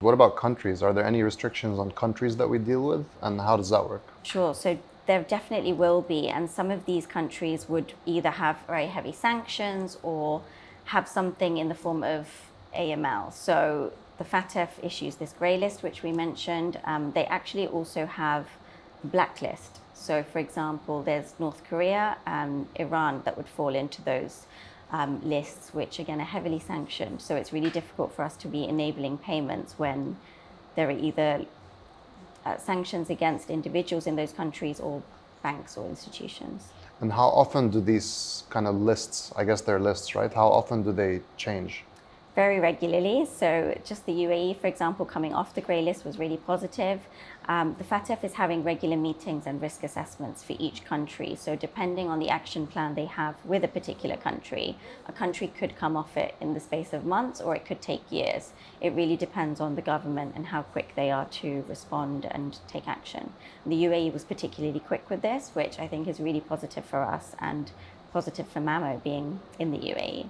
What about countries? Are there any restrictions on countries that we deal with, and how does that work? Sure. So there definitely will be, and some of these countries would either have very heavy sanctions or have something in the form of AML. So the FATF issues this grey list, which we mentioned. Um, they actually also have blacklist. So, for example, there's North Korea and Iran that would fall into those um, lists, which again are heavily sanctioned. So it's really difficult for us to be enabling payments when there are either uh, sanctions against individuals in those countries or banks or institutions. And how often do these kind of lists, I guess they're lists, right? How often do they change? Very regularly. So just the UAE, for example, coming off the grey list was really positive. Um, the FATF is having regular meetings and risk assessments for each country. So depending on the action plan they have with a particular country, a country could come off it in the space of months or it could take years. It really depends on the government and how quick they are to respond and take action. The UAE was particularly quick with this, which I think is really positive for us and positive for Mamo being in the UAE.